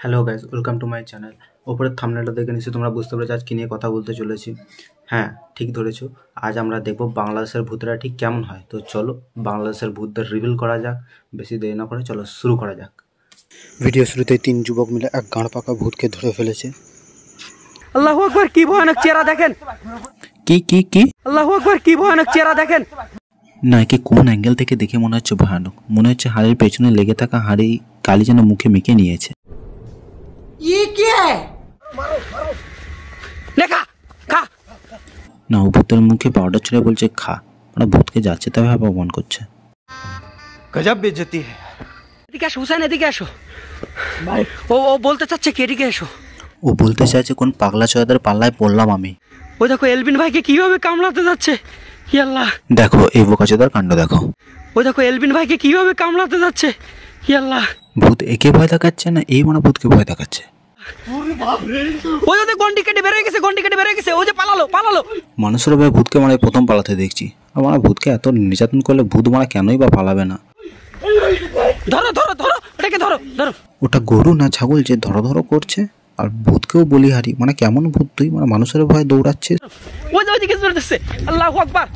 Hello guys welcome to my channel ওপরের থামনেলটা দেখে নিশ্চয়ই তোমরা বুঝতে পেরেছ আজ কী নিয়ে কথা বলতে চলেছি। হ্যাঁ ঠিক ধরেছো। আজ আমরা দেখব বাংলাদেশের ভূতরা ঠিক কেমন হয়। তো চলো বাংলাদেশের ভূতদের রিভিল করা যাক। বেশি দেরি না করে চলো শুরু করা যাক। ভিডিও শুরুতে তিন যুবক মিলে এক গাঁড় পাকা ভূতকে ধরে ফেলেছে। আল্লাহ আকবর কি ভয়ানক চেহারা দেখেন। কি কি কি? আল্লাহ আকবর কি ভয়ানক চেহারা দেখেন। না একে কোন অ্যাঙ্গেল থেকে দেখে মনে হচ্ছে ভয়ানক? মনে হচ্ছে হাড়ের পেছনে লেগে থাকা হাড়ি কালি যেন মুখে মেখে নিয়েছে। খা না ও ভূতের মুখে পাউডার ছড়ে বলছে খা। মানে ভূতকে যাচ্ছে তবে অপমান করছে। এদিকে আসো হুসাইন এদিকে আসো। ও ও বলতে চাচ্ছে কি এদিকে এসো। ও বলতে চাইছে কোন পাগলা চোয়াদের পাল্লায় পড়লাম আমি। ওই দেখো এলবিন ভাইকে কীভাবে কামড়াতে যাচ্ছে? ই আল্লাহ। দেখো এই বোকাচোদার কাণ্ড দেখো। ওই দেখো এলবিন ভাইকে কীভাবে কামড়াতে যাচ্ছে? ই আল্লাহ। ভূত একে ভয় দেখাচ্ছে না? এই মানে ভূতকে ভয় দেখাচ্ছে। ওই ওদের গন্ডি কেটে বেরোয় গেছে গন্ডি কেটে বেরোয় গেছে? ও যে পালালো পালালো। মানুষের ভাই ভূতকে মানে প্রথম পালাতে দেখছি। আর মানে ভূতকে এত নির্যাতন করলে ভূত মানে কেনই বা পালাবে না? ধরো ধরো ধরো ওটাকে ধরো ধরো। ওটা গরু না ছাগল যে ধরো ধরো করছে আর ভূতকেও বলিহারি। মানে কেমন ভূত তুই? মানে মানুষের ভয় দৌড়াচ্ছিস। ওই যে ওইদিকে চলতেছে আকবার।